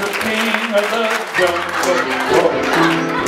the king of the jungle.